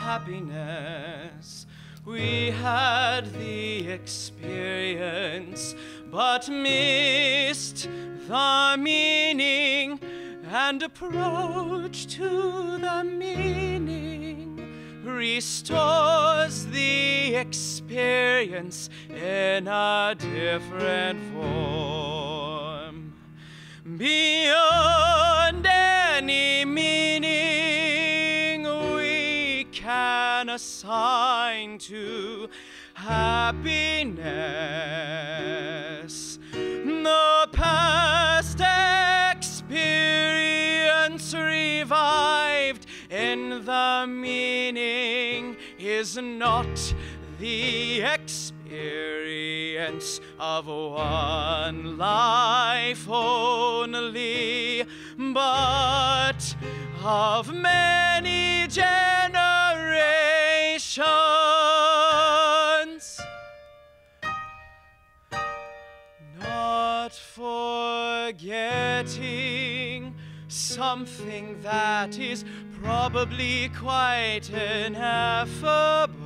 happiness. We had the experience, but missed the meaning and approach to the meaning restores the experience in a different form. Beyond can assign to happiness. The past experience revived in the meaning is not the experience of one life only, but of many Not forgetting something that is probably quite ineffable.